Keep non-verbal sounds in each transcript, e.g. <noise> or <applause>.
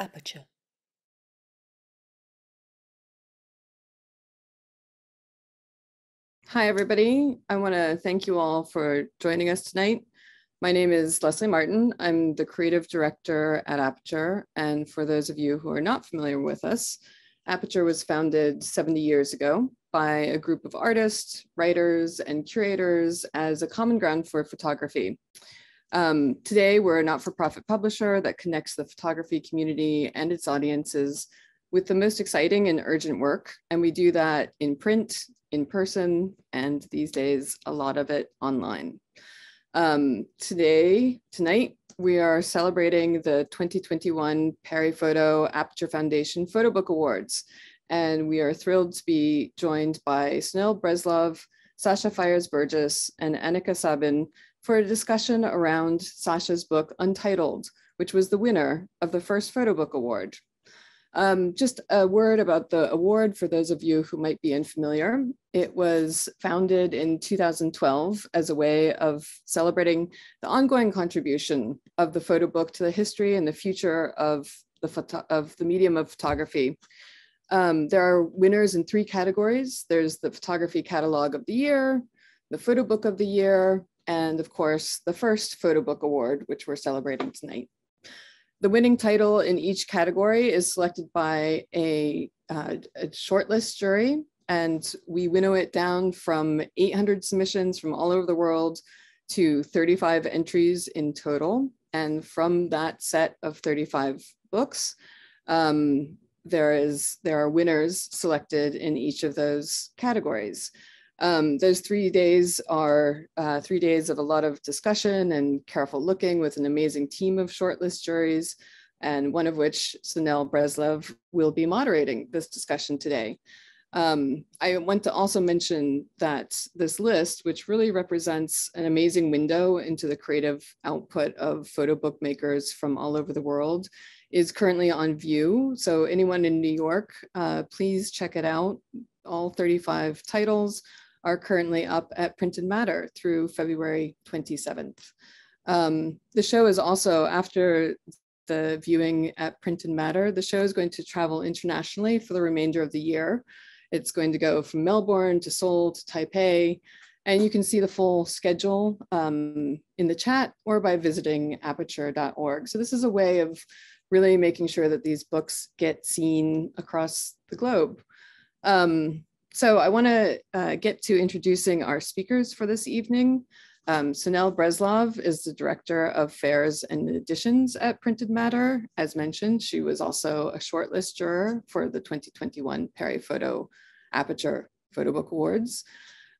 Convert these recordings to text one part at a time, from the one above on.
Aperture. Hi, everybody. I want to thank you all for joining us tonight. My name is Leslie Martin. I'm the creative director at Aperture. And for those of you who are not familiar with us, Aperture was founded 70 years ago by a group of artists, writers, and curators as a common ground for photography. Um, today, we're a not-for-profit publisher that connects the photography community and its audiences with the most exciting and urgent work. And we do that in print, in person, and these days, a lot of it online. Um, today, tonight, we are celebrating the 2021 Paris Photo Aperture Foundation Photo Book Awards. And we are thrilled to be joined by Sonel Breslav, Sasha Phyars-Burgess, and Anika Sabin for a discussion around Sasha's book Untitled, which was the winner of the first photo book award. Um, just a word about the award for those of you who might be unfamiliar. It was founded in 2012 as a way of celebrating the ongoing contribution of the photo book to the history and the future of the, of the medium of photography. Um, there are winners in three categories. There's the photography catalog of the year, the photo book of the year, and of course, the first photo book award, which we're celebrating tonight. The winning title in each category is selected by a, uh, a shortlist jury, and we winnow it down from 800 submissions from all over the world to 35 entries in total. And from that set of 35 books, um, there is there are winners selected in each of those categories. Um, those three days are uh, three days of a lot of discussion and careful looking with an amazing team of shortlist juries, and one of which, Sonel Breslav, will be moderating this discussion today. Um, I want to also mention that this list, which really represents an amazing window into the creative output of photo book makers from all over the world, is currently on view. So anyone in New York, uh, please check it out. All 35 titles are currently up at Printed Matter through February 27th. Um, the show is also, after the viewing at Printed Matter, the show is going to travel internationally for the remainder of the year. It's going to go from Melbourne to Seoul to Taipei, and you can see the full schedule um, in the chat or by visiting aperture.org. So this is a way of really making sure that these books get seen across the globe. Um, so I want to uh, get to introducing our speakers for this evening. Um, Sonel Breslav is the Director of Fairs and Editions at Printed Matter. As mentioned, she was also a shortlist juror for the 2021 Paris Photo Aperture Photo Book Awards.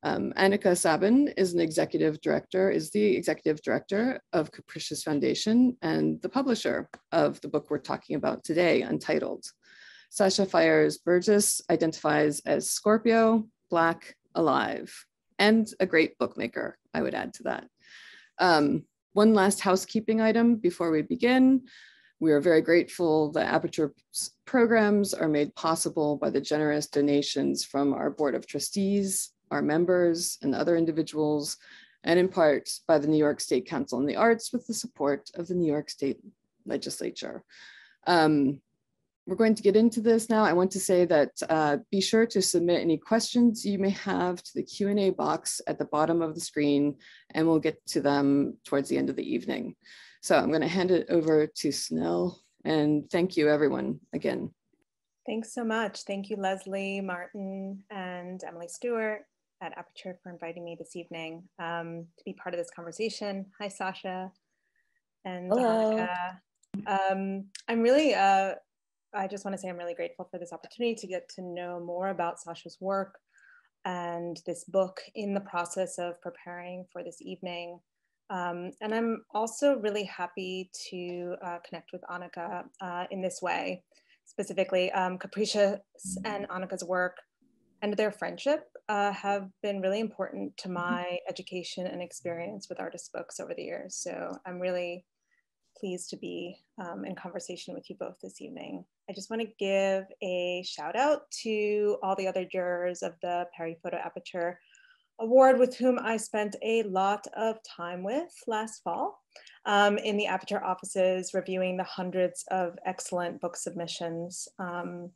Um, Anika Sabin is an executive director, is the executive director of Capricious Foundation and the publisher of the book we're talking about today, Untitled. Sasha Phyars-Burgess identifies as Scorpio, Black, alive, and a great bookmaker, I would add to that. Um, one last housekeeping item before we begin. We are very grateful that Aperture programs are made possible by the generous donations from our Board of Trustees, our members, and other individuals, and in part by the New York State Council on the Arts with the support of the New York State Legislature. Um, we're going to get into this now. I want to say that uh, be sure to submit any questions you may have to the Q&A box at the bottom of the screen, and we'll get to them towards the end of the evening. So I'm going to hand it over to Sonel, and thank you everyone again. Thanks so much. Thank you, Leslie, Martin, and Emily Stewart at Aperture for inviting me this evening um, to be part of this conversation. Hi, Sasha and Hello. Um, I'm really uh, I just want to say I'm really grateful for this opportunity to get to know more about Sasha's work and this book in the process of preparing for this evening. Um, and I'm also really happy to uh, connect with Anika uh, in this way. Specifically, um, Capricious and Anika's work and their friendship uh, have been really important to my education and experience with artist books over the years. So I'm really pleased to be um, in conversation with you both this evening. I just want to give a shout out to all the other jurors of the Paris Photo Aperture Award with whom I spent a lot of time with last fall. um, in the Aperture offices, reviewing the hundreds of excellent book submissions. Um,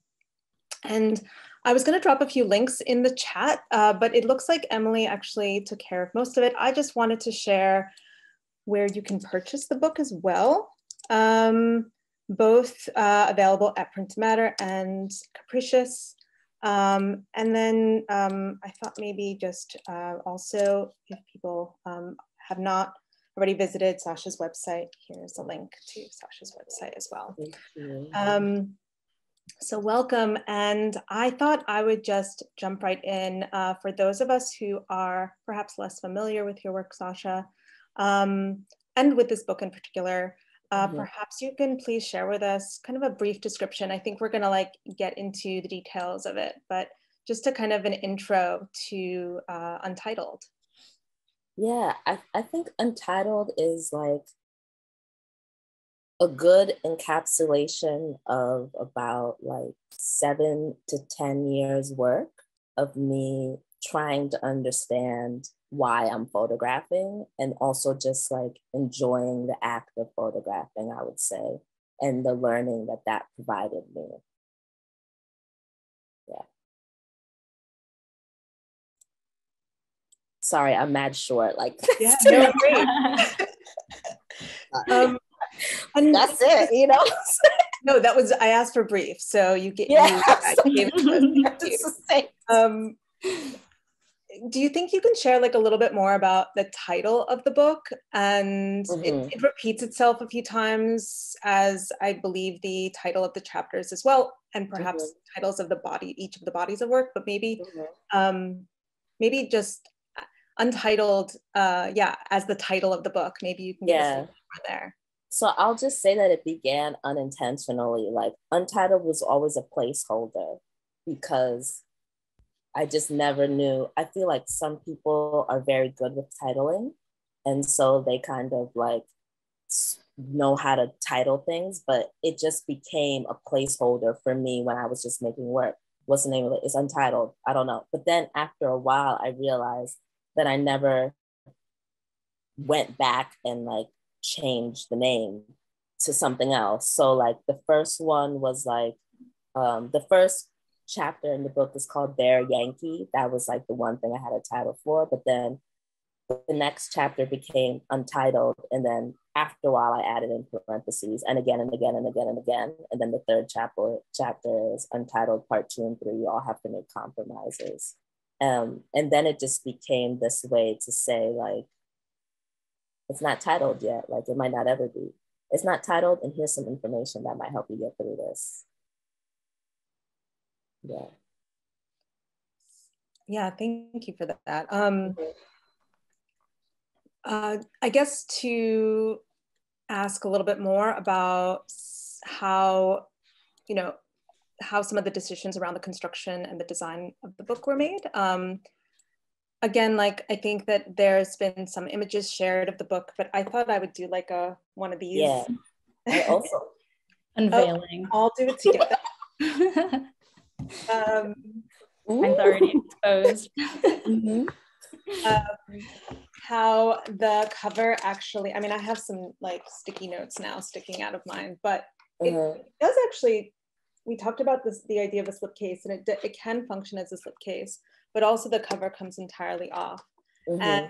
and I was going to drop a few links in the chat, uh, but it looks like Emily actually took care of most of it. I just wanted to share where you can purchase the book as well. Um, both uh, available at Print Matter and Capricious. Um, and then um, I thought maybe just uh, also if people um, have not already visited Sasha's website, here's a link to Sasha's website as well. Um, so welcome. And I thought I would just jump right in uh, for those of us who are perhaps less familiar with your work, Sasha, um, and with this book in particular. Uh, mm-hmm. Perhaps you can please share with us kind of a brief description. I think we're going to like get into the details of it, but just a kind of an intro to uh, Untitled. Yeah, I, I think Untitled is like a good encapsulation of about like seven to 10 years work of me trying to understand why I'm photographing and also just like enjoying the act of photographing, I would say, and the learning that that provided me. Yeah. Sorry, I'm mad short. Like, <laughs> yeah, no, <laughs> um, and that's it, you know. no, that was I asked for brief, so you get yeah, you, gave it to us. <laughs> um, do you think you can share like a little bit more about the title of the book and mm-hmm. it, it, repeats itself a few times as i believe the title of the chapters as well and perhaps mm-hmm. titles of the body each of the bodies of work but maybe mm-hmm. um maybe just untitled uh yeah as the title of the book maybe you can yeah there so I'll just say that it began unintentionally. Like Untitled was always a placeholder because I just never knew. I feel like some people are very good with titling. And so they kind of like know how to title things, but it just became a placeholder for me when I was just making work. What's the name of it? It's untitled. I don't know. But then after a while, I realized that I never went back and like changed the name to something else. So like the first one was like um, the first chapter in the book is called Their Yankee. That was like the one thing I had a title for. But then the next chapter became untitled. And then after a while I added in parentheses and again and again and again and again. And then the third chapter chapter is untitled part two and three. You all have to make compromises. Um, and then it just became this way to say like it's not titled yet. Like it might not ever be. It's not titled, and here's some information that might help you get through this. Yeah. Yeah, thank you for that. Um, uh, I guess to ask a little bit more about how, you know, how some of the decisions around the construction and the design of the book were made. Um, again, like I think that there's been some images shared of the book, but I thought I would do like a one of these. Yeah. I also unveiling. <laughs> Oh, I'll do it together. <laughs> um, Mine's already exposed. <laughs> mm-hmm. um, how the cover actually, I mean, I have some like sticky notes now sticking out of mine, but it, uh-huh. it does actually, we talked about this, the idea of a slipcase and it, it can function as a slipcase but also the cover comes entirely off. Mm-hmm. And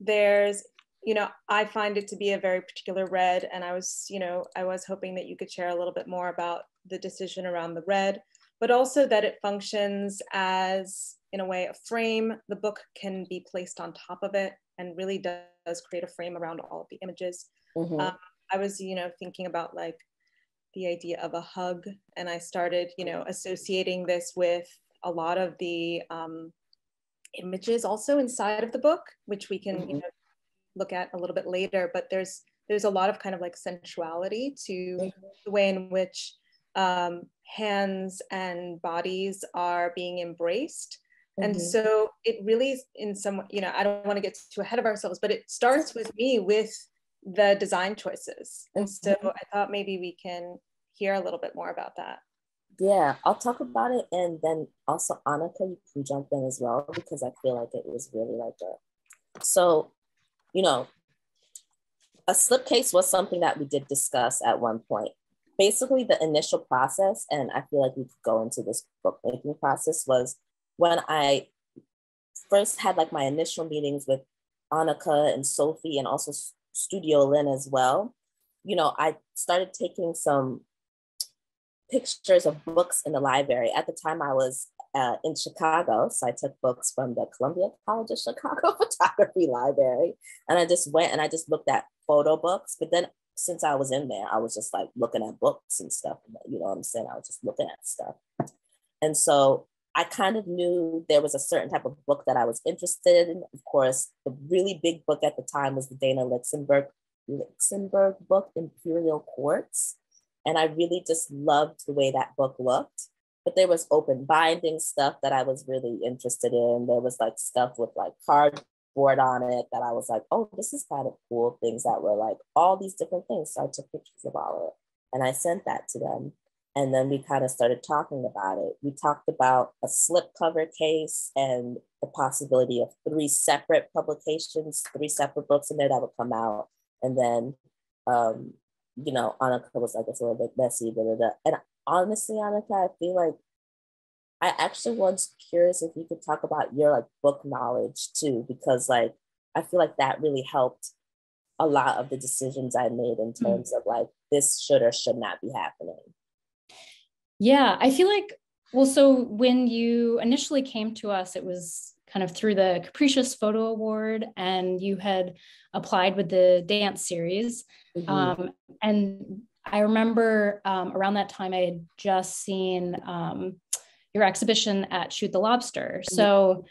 there's, you know, I find it to be a very particular red. And I was, you know, I was hoping that you could share a little bit more about the decision around the red, but also that it functions as, in a way, a frame. The book can be placed on top of it and really does create a frame around all of the images. Mm-hmm. Um, I was, you know, thinking about like the idea of a hug, and I started, you know, associating this with a lot of the um, images also inside of the book, which we can mm-hmm. you know, look at a little bit later. But there's there's a lot of kind of like sensuality to mm-hmm. the way in which um, hands and bodies are being embraced. Mm-hmm. And so it really, in some, you know, I don't want to get too ahead of ourselves, but it starts with me with the design choices. And so mm-hmm. I thought maybe we can hear a little bit more about that. Yeah, I'll talk about it, and then also Anika, you can jump in as well because I feel like it was really like a. So, you know, a slipcase was something that we did discuss at one point. Basically, the initial process, and I feel like we could go into this bookmaking process, was when I first had like my initial meetings with Anika and Sophie and also Studio Lin as well. You know, I started taking some pictures of books in the library. At the time, I was uh, in Chicago, so I took books from the Columbia College of Chicago <laughs> Photography Library, and I just went and I just looked at photo books. But then, since I was in there, I was just like looking at books and stuff. You know what I'm saying? I was just looking at stuff, and so I kind of knew there was a certain type of book that I was interested in. Of course, the really big book at the time was the Dana Lixenberg Lixenberg book, Imperial Courts. and I really just loved the way that book looked. But there was open binding stuff that I was really interested in. There was like stuff with like cardboard on it that I was like, oh, this is kind of cool. Things that were like all these different things. So I took pictures of all of it and I sent that to them. And then we kind of started talking about it. We talked about a slipcover case and the possibility of three separate publications, three separate books in there that would come out. And then um, you know, Anika was like, it's a little bit messy, blah, blah, blah. And honestly, Anika, I feel like I actually was curious if you could talk about your like book knowledge too, because like I feel like that really helped a lot of the decisions I made in hmm. terms mm. of like this should or should not be happening. Yeah, I feel like well, so when you initially came to us, it was kind of through the Capricious Photo Award, and you had applied with the dance series. Mm-hmm. Um, and I remember um, around that time, I had just seen um, your exhibition at Shoot the Lobster. Mm-hmm. So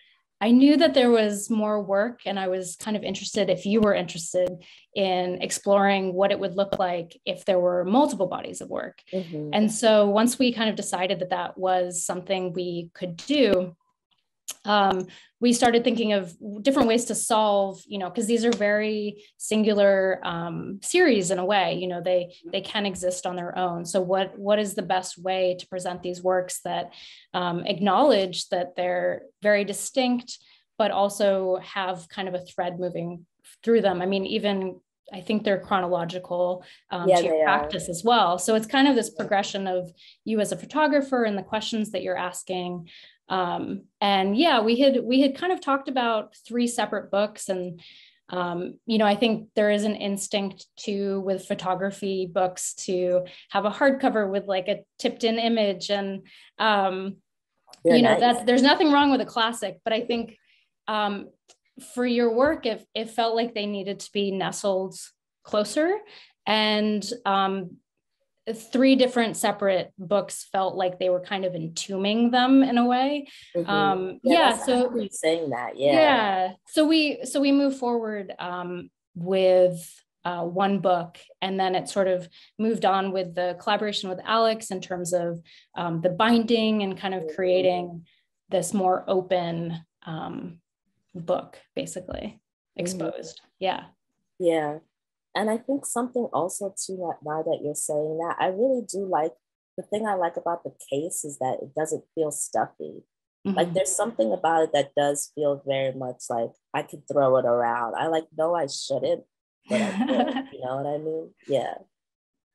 I knew that there was more work, and I was kind of interested if you were interested in exploring what it would look like if there were multiple bodies of work. Mm-hmm. And so once we kind of decided that that was something we could do, um, we started thinking of different ways to solve, you know, because these are very singular um, series in a way. You know, they they can exist on their own. So what what is the best way to present these works that um, acknowledge that they're very distinct, but also have kind of a thread moving through them? I mean, even I think they're chronological um, yeah, to your practice are. as well. So it's kind of this progression of you as a photographer and the questions that you're asking, um, and yeah, we had we had kind of talked about three separate books, and um, you know, I think there is an instinct to with photography books to have a hardcover with like a tipped in image, and um, you know, nice. that's there's nothing wrong with a classic, but I think um, for your work, it, it felt like they needed to be nestled closer and um, three different separate books felt like they were kind of entombing them in a way. Mm-hmm. Um, yeah, yeah so saying that, yeah, yeah. So we so we move forward um, with uh, one book, and then it sort of moved on with the collaboration with Alex in terms of um, the binding and kind of creating this more open um, book, basically mm-hmm. exposed. Mm-hmm. Yeah. Yeah. And I think something also too that now that you're saying that, I really do like the thing I like about the case is that it doesn't feel stuffy. Mm-hmm. Like there's something about it that does feel very much like I could throw it around. I like no, I shouldn't, but I could, <laughs> you know what I mean? Yeah.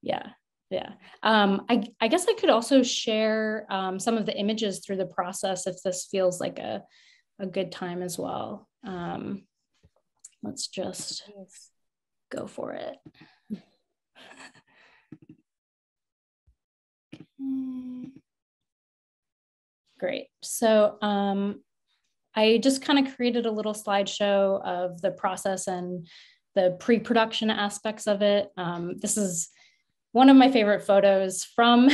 Yeah. Yeah. Um, I, I guess I could also share um, some of the images through the process if this feels like a, a good time as well. Um, let's just go for it. Great. So um, I just kind of created a little slideshow of the process and the pre-production aspects of it. Um, this is one of my favorite photos from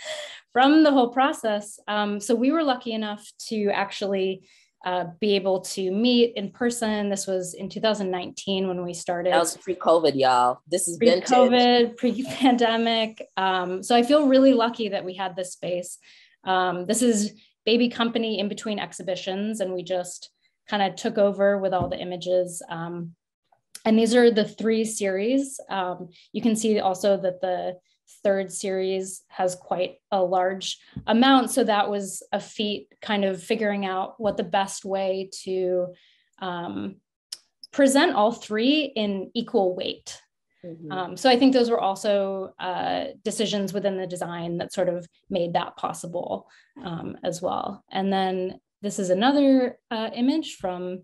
<laughs> from the whole process. Um, so we were lucky enough to actually uh, be able to meet in person. This was in 2019 when we started. That was pre-COVID, y'all. This is pre-COVID, pre-pandemic. Um, so I feel really lucky that we had this space. Um, this is Baby Company in between exhibitions, and we just kind of took over with all the images. Um, and these are the three series. Um, you can see also that the third series has quite a large amount. So that was a feat kind of figuring out what the best way to um, present all three in equal weight. Mm-hmm. Um, so I think those were also uh, decisions within the design that sort of made that possible um, as well. And then this is another uh, image from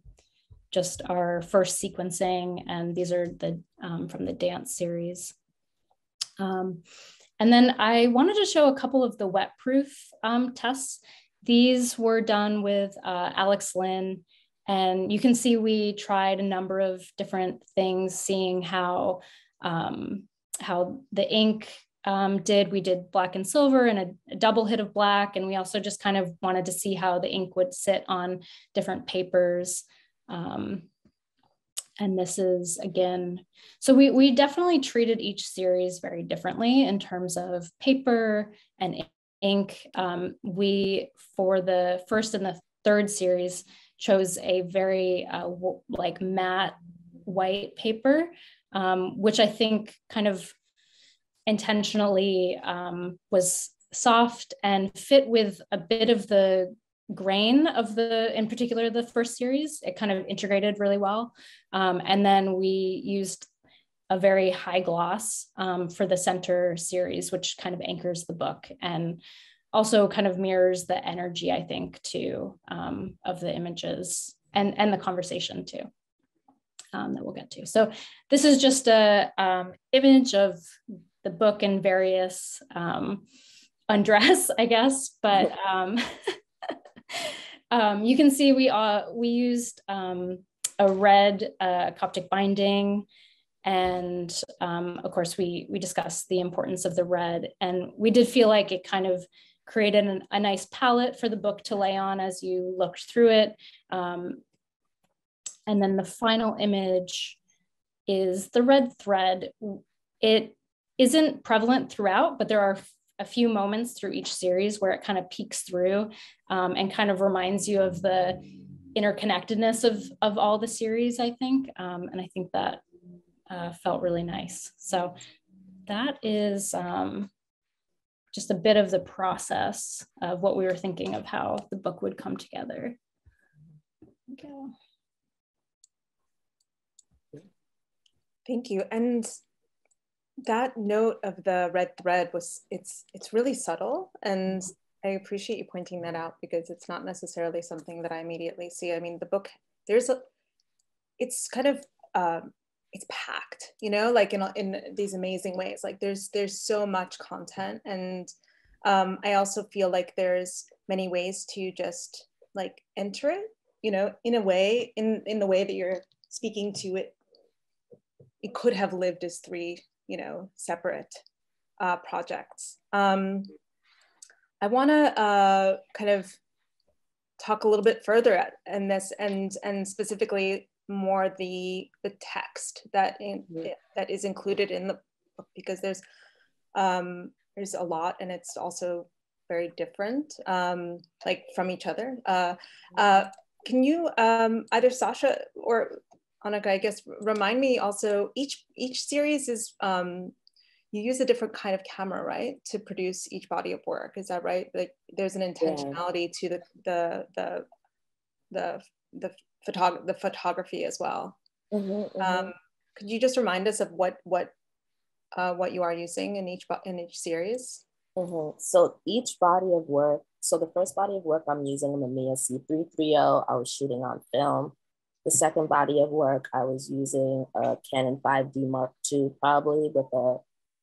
just our first sequencing, and these are the um, from the dance series. Um, and then I wanted to show a couple of the wet proof um, tests. These were done with uh, Alex Lin, and you can see we tried a number of different things, seeing how um, how the ink um, did. We did black and silver and a, a, double hit of black, and we also just kind of wanted to see how the ink would sit on different papers. Um, and this is again, so we, we definitely treated each series very differently in terms of paper and ink. Um, we, for the first and the third series, chose a very uh, like matte white paper, um, which I think kind of intentionally um, was soft and fit with a bit of the grain of the, in particular, the first series. It kind of integrated really well. Um, and then we used a very high gloss um, for the center series, which kind of anchors the book and also kind of mirrors the energy, I think, too, um, of the images and, and the conversation too. Um, that we'll get to. So this is just a um, image of the book in various um, undress, <laughs> I guess, but <laughs> <laughs> um, you can see we uh, we used um, a red uh, Coptic binding, and um, of course we we discussed the importance of the red, and we did feel like it kind of created an, a nice palette for the book to lay on as you looked through it. Um, and then the final image is the red thread. It isn't prevalent throughout, but there are a few moments through each series where it kind of peeks through um, and kind of reminds you of the interconnectedness of, of all the series, I think. Um, and I think that uh, felt really nice. So that is um, just a bit of the process of what we were thinking of how the book would come together. Okay. Thank you. And that note of the red thread was it's it's really subtle and I appreciate you pointing that out because it's not necessarily something that I immediately see. I mean, the book there's a it's kind of um, it's packed, you know, like in in these amazing ways. Like there's there's so much content, and um, I also feel like there's many ways to just like enter it, you know, in a way in in the way that you're speaking to it. It could have lived as three you know, separate uh, projects. Um, I want to uh, kind of talk a little bit further at and this and and specifically more the the text that in, mm-hmm. that is included in the book because there's um, there's a lot and it's also very different um, like from each other. Uh, uh, can you um, either Sasha or Anika, I guess remind me also each each series is um, you use a different kind of camera, right, to produce each body of work. Is that right? Like there's an intentionality yeah. to the the the the the, photog- the photography as well. Mm-hmm, mm-hmm. Um, could you just remind us of what what uh, what you are using in each in each series? Mm-hmm. So each body of work. So the first body of work I'm using in the Mamiya C330. I was shooting on film. The second body of work, I was using a Canon 5D Mark II, probably with a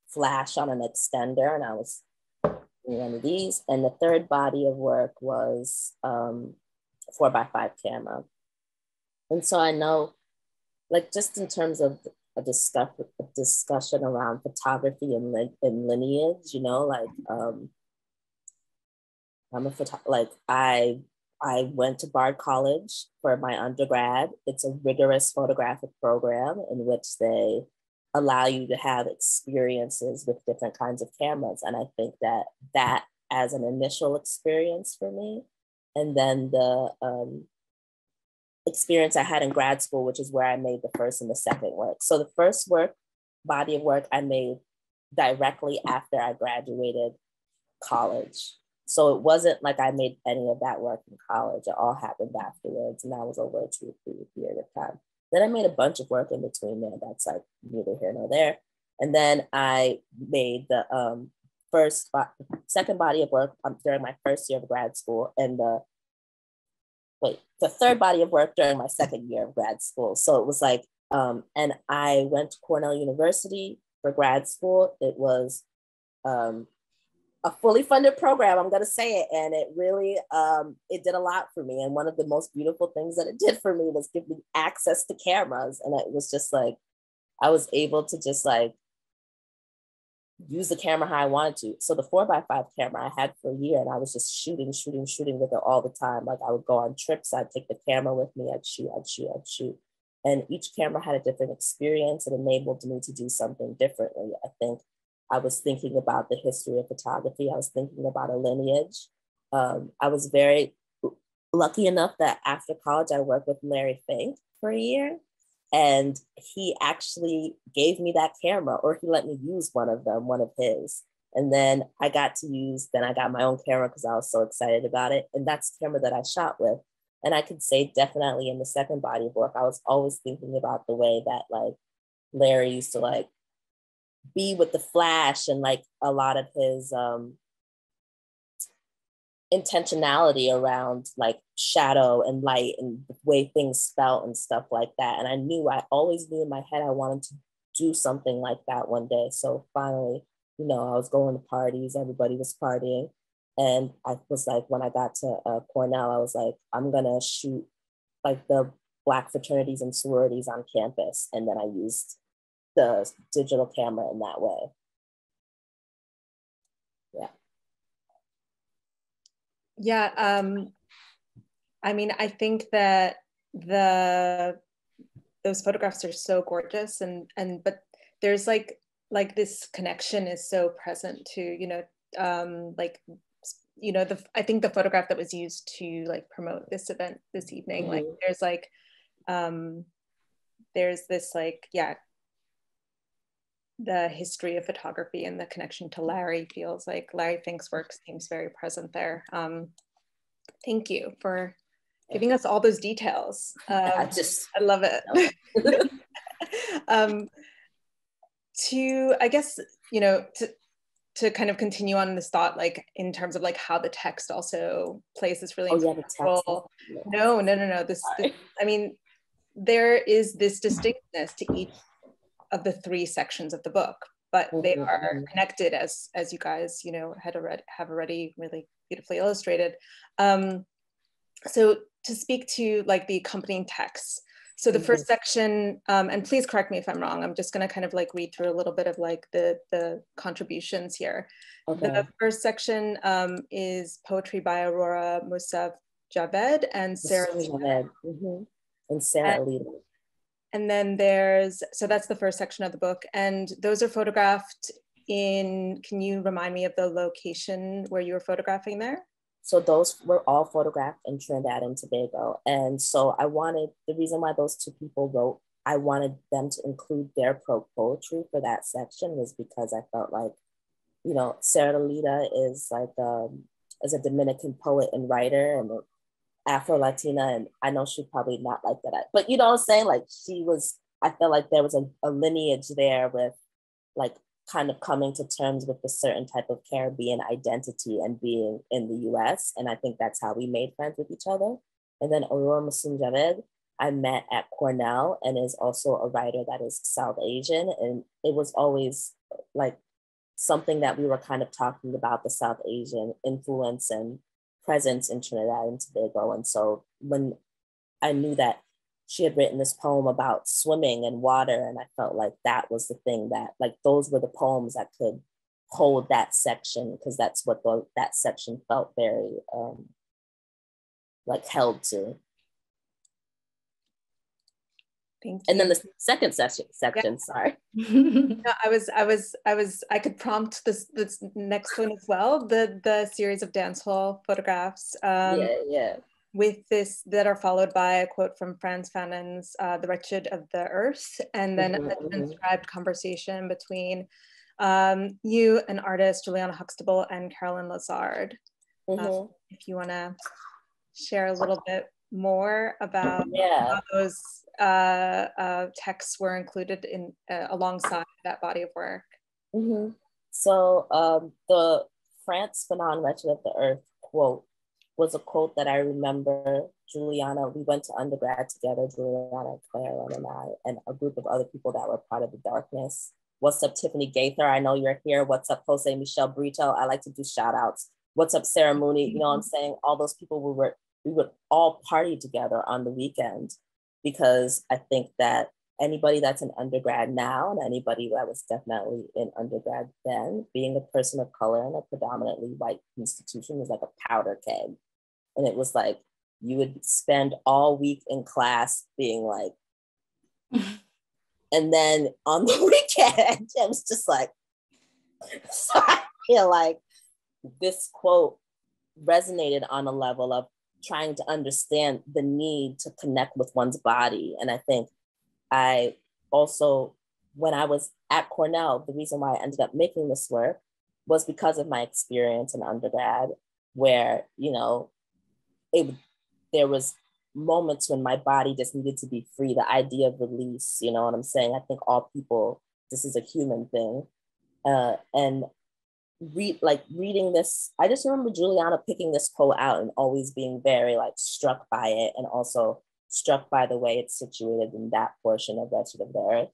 flash on an extender, and I was doing one of these. And the third body of work was um, four by five camera. And so I know, like, just in terms of a, discuss, a discussion around photography and, and lineage, you know, like, um, I'm a photo, like, I I went to Bard College for my undergrad. It's a rigorous photographic program in which they allow you to have experiences with different kinds of cameras. And I think that that as an initial experience for me, and then the um, experience I had in grad school, which is where I made the first and the second work. So the first work, body of work, I made directly after I graduated college. So it wasn't like I made any of that work in college. It all happened afterwards, and that was over a two three period of time. Then I made a bunch of work in between there. That's like neither here nor there. And then I made the um, first, second body of work um, during my first year of grad school and the, wait, the third body of work during my second year of grad school. So it was like, um, and I went to Cornell University for grad school. It was um, a fully funded program i'm going to say it and it really um, it did a lot for me and one of the most beautiful things that it did for me was give me access to cameras and it was just like i was able to just like use the camera how i wanted to. So the four by five camera i had for a year and i was just shooting shooting shooting with it all the time. Like i would go on trips i'd take the camera with me i'd shoot i'd shoot i'd shoot. And each camera had a different experience it enabled me to do something differently i think I was thinking about the history of photography. I was thinking about a lineage. Um, I was very lucky enough that after college, I worked with Larry Fink for a year. And he actually gave me that camera, or he let me use one of them, one of his. And then I got to use, then I got my own camera because I was so excited about it. And that's the camera that I shot with. And I could say definitely in the second body of work, I was always thinking about the way that like Larry used to like be with the flash and like a lot of his um intentionality around like shadow and light and the way things felt and stuff like that. And i knew i always knew in my head i wanted to do something like that one day. So finally you know i was going to parties everybody was partying. And i was like when i got to uh, cornell i was like i'm gonna shoot like the black fraternities and sororities on campus. And then i used the digital camera in that way. Yeah. Yeah. Um, I mean, I think that the those photographs are so gorgeous and and but there's like like this connection is so present to you know um like you know the i think the photograph that was used to like promote this event this evening mm-hmm. like there's like um there's this like yeah the history of photography and the connection to Larry feels like Larry Fink's work seems very present there. Um, thank you for giving us all those details. <laughs> Um, I just I love it. <laughs> um, to I guess you know to to kind of continue on this thought, like in terms of like how the text also plays this really oh, important yeah, role. No, no, no, no. This, this, I mean, there is this distinctness to each of the three sections of the book, but they mm-hmm, are connected as as you guys you know had already have already really beautifully illustrated. Um, so to speak to like the accompanying texts. So the first mm-hmm. section, um, and please correct me if I'm wrong. I'm just going to kind of like read through a little bit of like the the contributions here. Okay. The first section um, is poetry by Aurora Masum Javed and Sarah. Javed. Mm-hmm. And Sarah Alita. And then there's, so that's the first section of the book. And those are photographed in, can you remind me of the location where you were photographing there? So those were all photographed in Trinidad and Tobago. And so I wanted, the reason why those two people wrote, I wanted them to include their pro poetry for that section was because I felt like, you know, Sarah Lita is like, um, is a Dominican poet and writer and Afro Latina, and I know she probably not like that, but you know what I'm saying? Like she was, I felt like there was a, a lineage there with like kind of coming to terms with a certain type of Caribbean identity and being in the US. And I think that's how we made friends with each other. And then Aurora Masum Javed, I met at Cornell and is also a writer that is South Asian. And it was always like something that we were kind of talking about the South Asian influence and presence in Trinidad and Tobago. And so when I knew that she had written this poem about swimming and water, and I felt like that was the thing that, like, those were the poems that could hold that section because that's what the, that section felt very um, like held to. Thank you. And then the second section, section, yeah. sorry. <laughs> <laughs> no, I was, I was, I was, I could prompt this, this next one as well. The the series of dance hall photographs. Um, yeah, yeah. With this, that are followed by a quote from Frantz Fanon's uh, "The Wretched of the Earth," and then mm-hmm, a mm-hmm. transcribed conversation between um, you, an artist, Juliana Huxtable, and Carolyn Lazard. Uh, mm-hmm. if you want to share a little bit more about yeah. how those uh, uh, texts were included in uh, alongside that body of work? Mm-hmm. So um, the Frantz Fanon Wretched of the Earth quote was a quote that I remember Juliana, we went to undergrad together, Juliana, Claire, and I, and a group of other people that were part of the darkness. What's up, Tiffany Gaither? I know you're here. What's up, Jose Michelle Brito? I like to do shout outs. What's up, Sarah Mooney? You know what I'm saying? All those people we were, we would all party together on the weekend because I think that anybody that's an undergrad now and anybody that was definitely in undergrad then, being a person of color in a predominantly white institution was like a powder keg. And it was like you would spend all week in class being like, <laughs> and then on the <laughs> weekend, it was just like, <laughs> so I feel like this quote resonated on a level of trying to understand the need to connect with one's body. And I think I also, when I was at Cornell, the reason why I ended up making this work was because of my experience in undergrad, where, you know, it there was moments when my body just needed to be free, the idea of release, you know what I'm saying? I think all people, this is a human thing. Uh, and read like reading this, I just remember Juliana picking this quote out and always being very like struck by it and also struck by the way it's situated in that portion of Wretched of the Earth.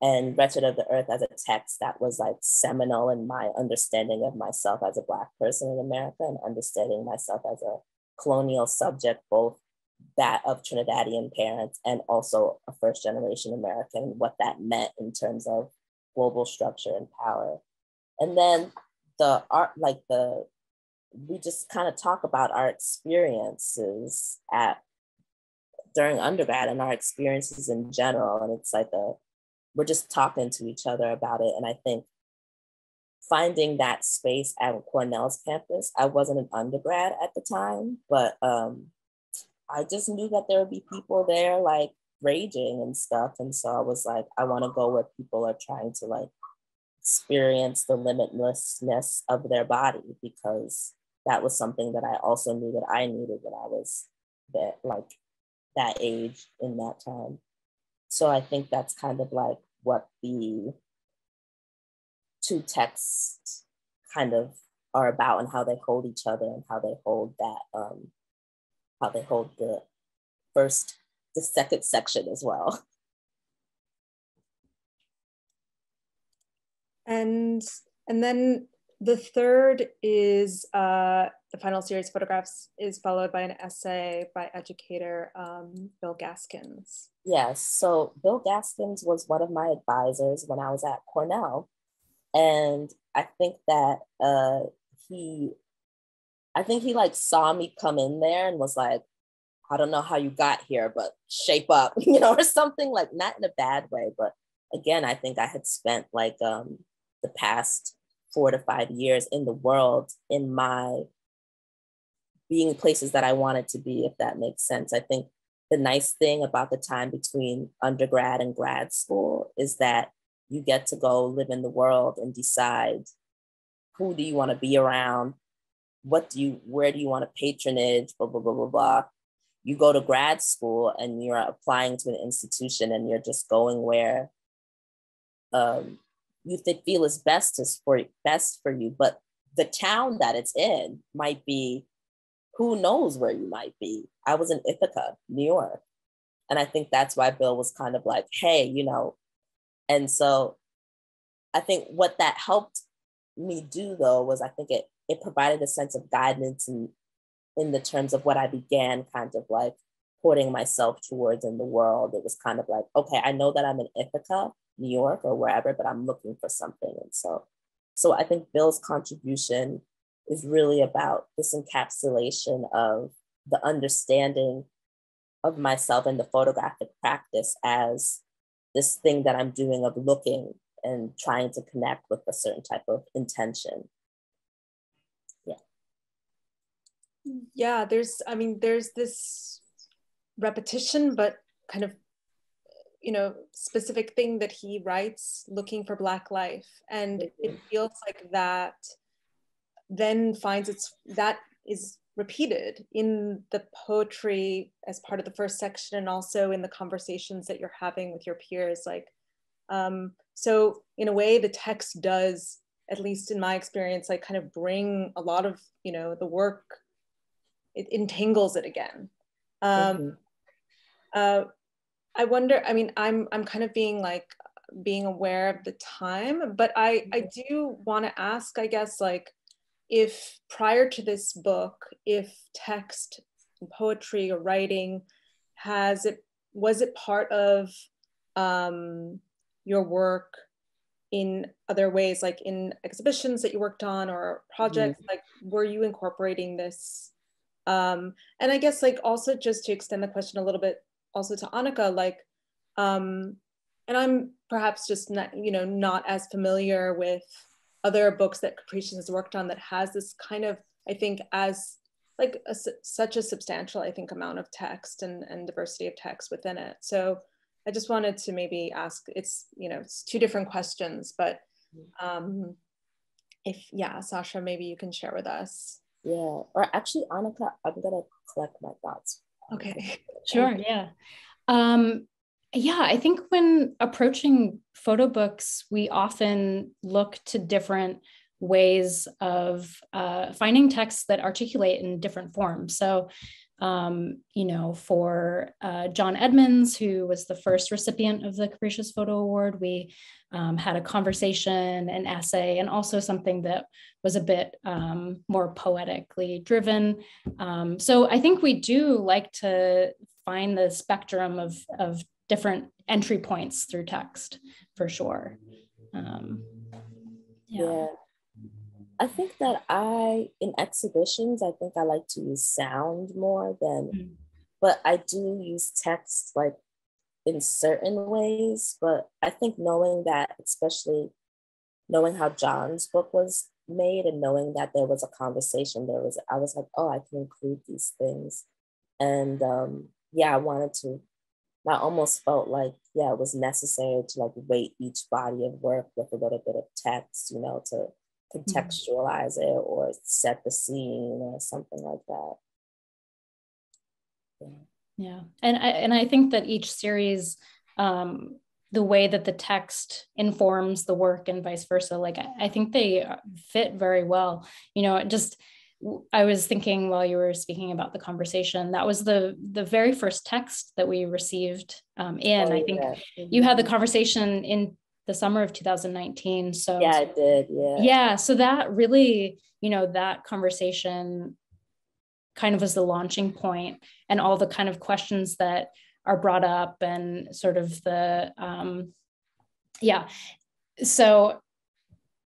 And Wretched of the Earth as a text that was like seminal in my understanding of myself as a Black person in America and understanding myself as a colonial subject, both that of Trinidadian parents and also a first generation American, what that meant in terms of global structure and power. And then the art, like the, we just kind of talk about our experiences at during undergrad and our experiences in general. And it's like a, we're just talking to each other about it. And I think finding that space at Cornell's campus. I wasn't an undergrad at the time, but um, I just knew that there would be people there like raging and stuff. And so I was like, I want to go where people are trying to like experience the limitlessness of their body because that was something that I also knew that I needed when I was that like that age in that time. So I think that's kind of like what the two texts kind of are about and how they hold each other and how they hold that um, how they hold the first the second section as well <laughs> and and then the third is uh, the final series photographs is followed by an essay by educator um, bill gaskins yes so bill gaskins was one of my advisors when i was at cornell and I think that uh, he, I think he like saw me come in there and was like, I don't know how you got here, but shape up, <laughs> you know, or something like not in a bad way. But again, I think I had spent like um, the past four to five years in the world in my being places that I wanted to be, if that makes sense. I think the nice thing about the time between undergrad and grad school is that you get to go live in the world and decide who do you want to be around? What do you where do you want to patronage? Blah blah blah blah blah. You go to grad school and you're applying to an institution and you're just going where um, you think feel is best is for best for you but the town that it's in might be who knows where you might be. I was in ithaca new york and i think that's why bill was kind of like hey you know and so I think what that helped me do though was I think it it provided a sense of guidance in in the terms of what I began kind of like porting myself towards in the world. It was kind of like, okay, I know that I'm in Ithaca, New York, or wherever, but I'm looking for something. And so so I think Bill's contribution is really about this encapsulation of the understanding of myself and the photographic practice as this thing that I'm doing of looking and trying to connect with a certain type of intention. Yeah. Yeah, there's, I mean, there's this repetition, but kind of, you know, specific thing that he writes looking for Black life. And it feels like that then finds its, that is repeated in the poetry as part of the first section and also in the conversations that you're having with your peers like um, so in a way the text does at least in my experience like kind of bring a lot of you know the work it entangles it again um, mm-hmm. Uh, i wonder i mean i'm i'm kind of being like being aware of the time but i i mm-hmm. do want to ask i guess like if prior to this book, if text and poetry or writing has it was it part of um, your work in other ways, like in exhibitions that you worked on or projects? Mm-hmm. Like, were you incorporating this? Um, and I guess, like, also just to extend the question a little bit, also to Anika, like, um, and I'm perhaps just not, you know, not as familiar with other books that Capricious has worked on that has this kind of, I think, as like a, such a substantial, I think, amount of text and, and diversity of text within it. So I just wanted to maybe ask, it's, you know, it's two different questions, but um, if, yeah, Sasha, maybe you can share with us. Yeah, or actually, Anika, I'm gonna collect my thoughts. Okay. <laughs> Sure, yeah. Um, yeah, I think when approaching photo books, we often look to different ways of uh, finding texts that articulate in different forms. So, um, you know, for uh, John Edmonds, who was the first recipient of the Capricious Photo Award, we um, had a conversation, an essay, and also something that was a bit um, more poetically driven. Um, so I think we do like to find the spectrum of, of different entry points through text for sure. Um, yeah. yeah. I think that I, in exhibitions, I think I like to use sound more than, mm-hmm. but I do use text like in certain ways. But I think knowing that, especially knowing how John's book was made and knowing that there was a conversation, there was, I was like, oh, I can include these things. And um, yeah, I wanted to I almost felt like, yeah, it was necessary to like weight each body of work with a little bit of text, you know, to. Contextualize mm-hmm. it or set the scene or something like that. Yeah. yeah. And I and I think that each series, um, the way that the text informs the work and vice versa, like I, I think they fit very well. You know, it just I was thinking while you were speaking about the conversation, that was the the very first text that we received um, in. Oh, I think yeah. you had the mm-hmm. conversation in the summer of 2019. So yeah, I did. Yeah. Yeah. So that really, you know, that conversation kind of was the launching point and all the kind of questions that are brought up and sort of the um yeah. So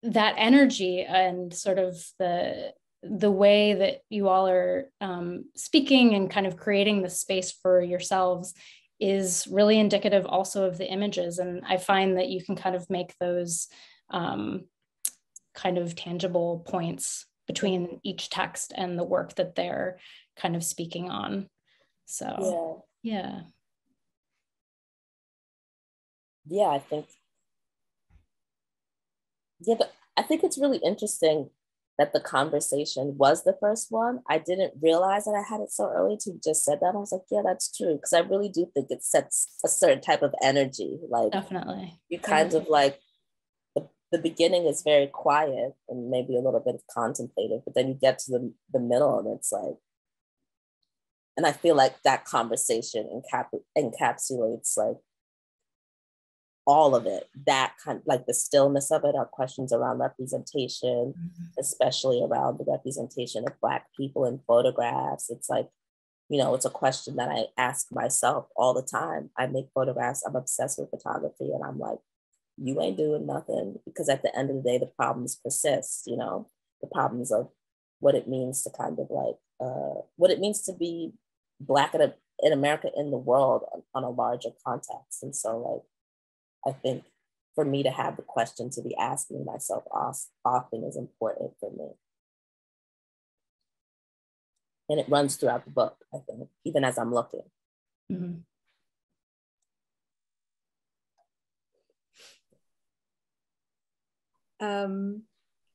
that energy and sort of the the way that you all are um, speaking and kind of creating the space for yourselves is really indicative also of the images. And I find that you can kind of make those um, kind of tangible points between each text and the work that they're kind of speaking on. So, yeah. Yeah, yeah I think, yeah, but I think it's really interesting that the conversation was the first one. I didn't realize that I had it so early to just said that. I was like, yeah, that's true. Cause I really do think it sets a certain type of energy. Like definitely. You kind of like the, the beginning is very quiet and maybe a little bit of contemplative, but then you get to the, the middle and it's like, and I feel like that conversation encap- encapsulates like all of it that kind of like the stillness of it our questions around representation mm-hmm. especially around the representation of black people in photographs. It's like you know it's a question that i ask myself all the time. I make photographs i'm obsessed with photography and i'm like you ain't doing nothing because at the end of the day the problems persist you know? The problems of what it means to kind of like uh, what it means to be black in, a, in america in the world on, on a larger context. And so like I think for me to have the question to be asking myself often is important for me. And it runs throughout the book, I think, even as I'm looking. Mm-hmm. Um,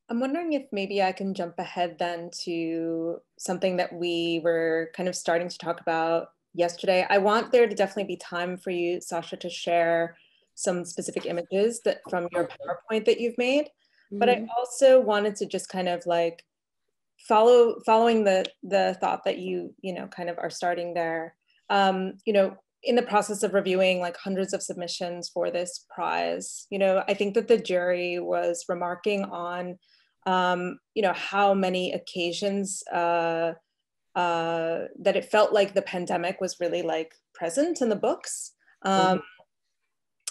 I'm wondering if maybe I can jump ahead then to something that we were kind of starting to talk about yesterday. I want there to definitely be time for you, Sasha, to share some specific images that from your PowerPoint that you've made. Mm-hmm. But I mm-hmm. also wanted to just kind of like follow following the the thought that you you know kind of are starting there. Um, you know, in the process of reviewing like hundreds of submissions for this prize, you know, I think that the jury was remarking on um, you know, how many occasions uh, uh, that it felt like the pandemic was really like present in the books. Um, mm-hmm.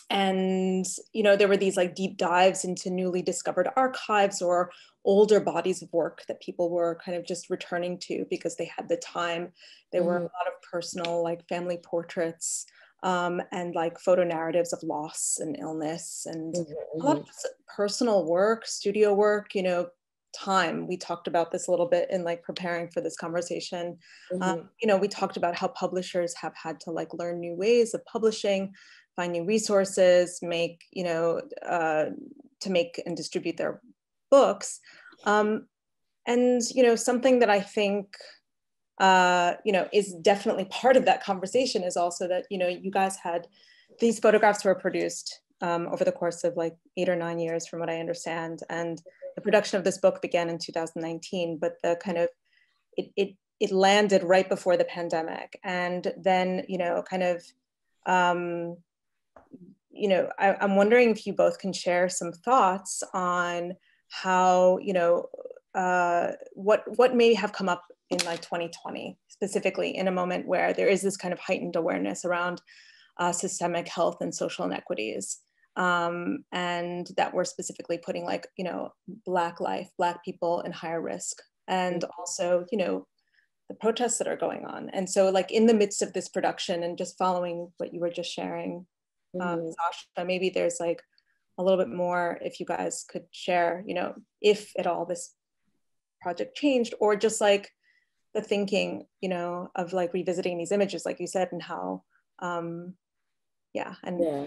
And, you know, there were these like deep dives into newly discovered archives or older bodies of work that people were kind of just returning to because they had the time. There mm-hmm. were a lot of personal, like family portraits. Um, and like photo narratives of loss and illness and mm-hmm. a lot of mm-hmm. personal work, studio work, you know, time. We talked about this a little bit in like preparing for this conversation. Um, mm-hmm. Um, you know, we talked about how publishers have had to like learn new ways of publishing, find new resources, make, you know, uh, to make and distribute their books. Um, and, you know, something that I think uh, you know, is definitely part of that conversation is also that, you know, you guys had these photographs were produced um, over the course of like eight or nine years, from what I understand. And the production of this book began in 2019, but the kind of, it, it, it landed right before the pandemic. And then, you know, kind of, um, you know, I, I'm wondering if you both can share some thoughts on how, you know, uh, what what may have come up in like 2020 specifically in a moment where there is this kind of heightened awareness around uh, systemic health and social inequities um, and that we're specifically putting like you know black life black people in higher risk and mm-hmm. also you know the protests that are going on and so like in the midst of this production and just following what you were just sharing um, mm-hmm. sasha maybe there's like a little bit more if you guys could share you know if at all this project changed or just like the thinking you know of like revisiting these images like you said and how um yeah and yeah.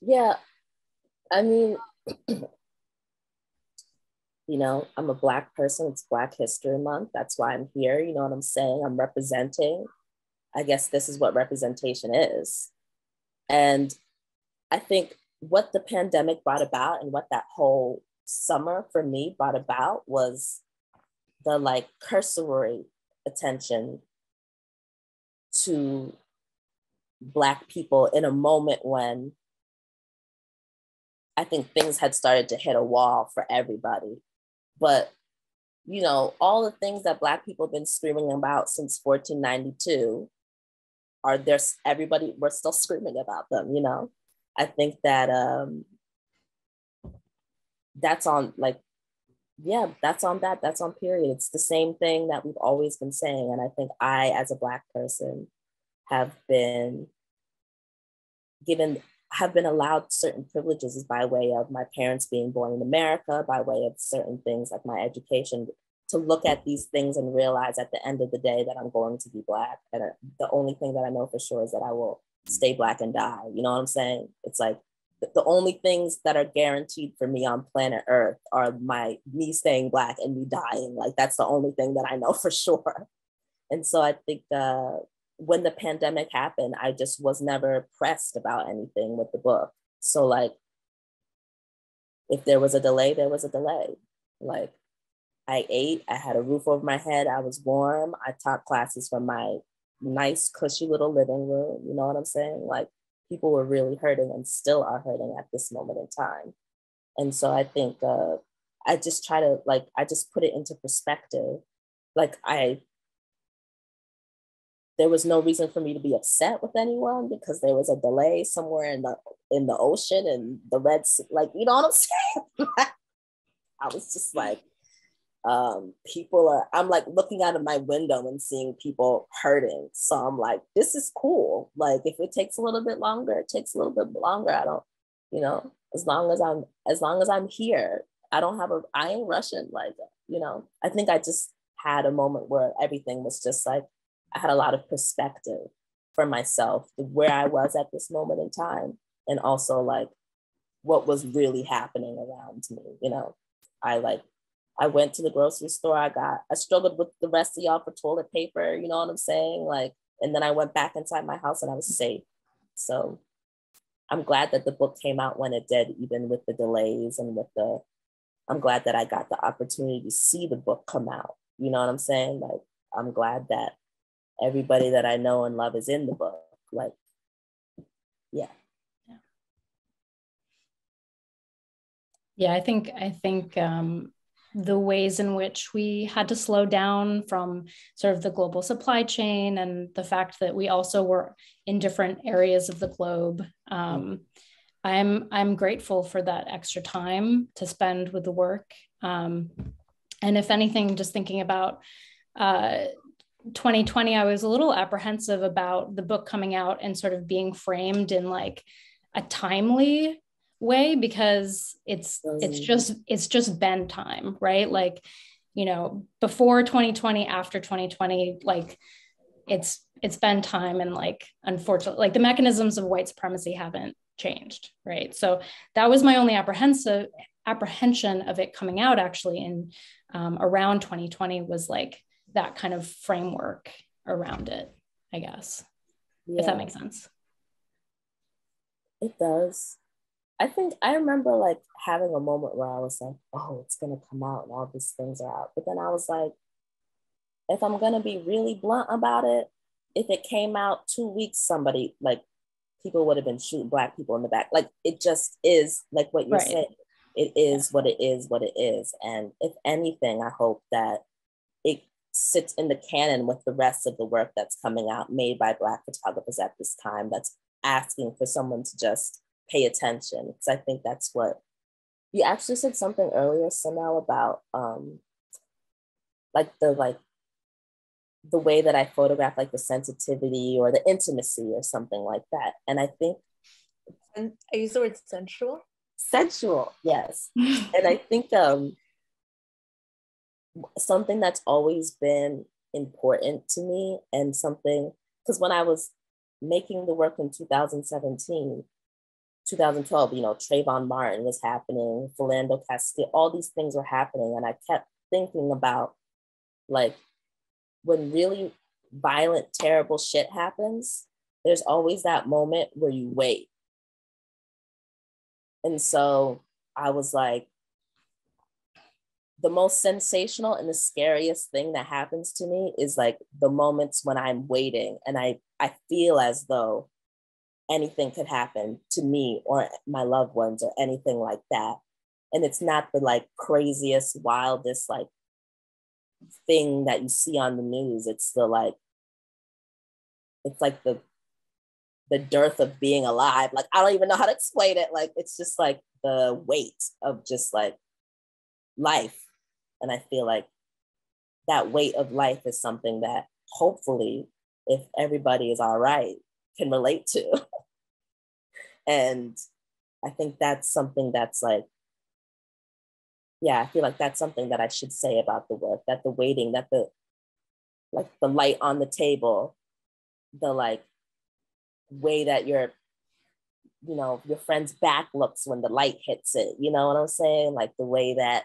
Yeah. I mean <clears throat> you know i'm a black person. It's black history month. That's why i'm here. You know what i'm saying? I'm representing. I guess this is what representation is and i think what the pandemic brought about and what that whole summer for me brought about was the like cursory attention to Black people in a moment when I think things had started to hit a wall for everybody. But, you know, all the things that Black people have been screaming about since 1492 are there, everybody, we're still screaming about them, you know? I think that um, that's on like yeah, that's on that. That's on period. It's the same thing that we've always been saying. And I think I, as a Black person, have been given, have been allowed certain privileges by way of my parents being born in America, by way of certain things like my education, to look at these things and realize at the end of the day that I'm going to be Black. And the only thing that I know for sure is that I will stay Black and die. You know what I'm saying? It's like, the only things that are guaranteed for me on planet earth are my me staying black and me dying like that's the only thing that i know for sure and so i think uh, when the pandemic happened i just was never pressed about anything with the book so like if there was a delay there was a delay like i ate i had a roof over my head i was warm i taught classes from my nice cushy little living room you know what i'm saying like people were really hurting and still are hurting at this moment in time. And so I think uh, I just try to like, I just put it into perspective. Like I, there was no reason for me to be upset with anyone because there was a delay somewhere in the in the ocean and the red sea, like you know what I'm <laughs> saying? I was just like, um, people are i'm like looking out of my window and seeing people hurting. So i'm like this is cool. Like if it takes a little bit longer it takes a little bit longer. I don't you know as long as i'm as long as i'm here. I don't have a i ain't rushing like you know. I think i just had a moment where everything was just like i had a lot of perspective for myself where i was at this moment in time and also like what was really happening around me you know. I like I went to the grocery store. I got I struggled with the rest of y'all for toilet paper. You know what I'm saying? Like, and then I went back inside my house and I was safe. So I'm glad that the book came out when it did, even with the delays and with the. I'm glad that I got the opportunity to see the book come out. You know what I'm saying? Like, I'm glad that everybody that I know and love is in the book. Like, yeah. Yeah, Yeah, I think I think um, the ways in which we had to slow down from sort of the global supply chain and the fact that we also were in different areas of the globe. Um, I'm I'm grateful for that extra time to spend with the work. Um, and if anything, just thinking about uh, 2020, I was a little apprehensive about the book coming out and sort of being framed in like a timely way because it's it's just it's just been time right? Like you know before 2020 after 2020 like it's it's been time and like unfortunately like the mechanisms of white supremacy haven't changed right? So that was my only apprehensive apprehension of it coming out actually in um, around 2020 was like that kind of framework around it i guess yeah. if that makes sense. It does I think I remember like having a moment where I was like, oh, it's gonna come out and all these things are out. But then I was like, if I'm gonna be really blunt about it, if it came out two weeks, somebody like people would have been shooting black people in the back. Like it just is like what you right. said. It is what it is, what it is. And if anything, I hope that it sits in the canon with the rest of the work that's coming out made by black photographers at this time that's asking for someone to just pay attention because I think that's what you actually said something earlier, Sonel, about um, like the like the way that I photograph, like the sensitivity or the intimacy or something like that. And I think and I use the word sensual. Sensual, yes. <laughs> and I think um something that's always been important to me and something because when I was making the work in 2017, 2012, you know, Trayvon Martin was happening, Philando Castile, all these things were happening. And I kept thinking about like when really violent, terrible shit happens, there's always that moment where you wait. And so I was like, the most sensational and the scariest thing that happens to me is like the moments when I'm waiting and I, I feel as though anything could happen to me or my loved ones or anything like that. And it's not the like craziest, wildest like thing that you see on the news. It's the like, it's like the the dearth of being alive. Like I don't even know how to explain it. Like it's just like the weight of just like life. And I feel like that weight of life is something that hopefully, if everybody is all right, can relate to. and I think that's something that's like, yeah, I feel like that's something that I should say about the work that the waiting, that the like the light on the table, the like way that your, you know, your friend's back looks when the light hits it. You know what I'm saying? Like the way that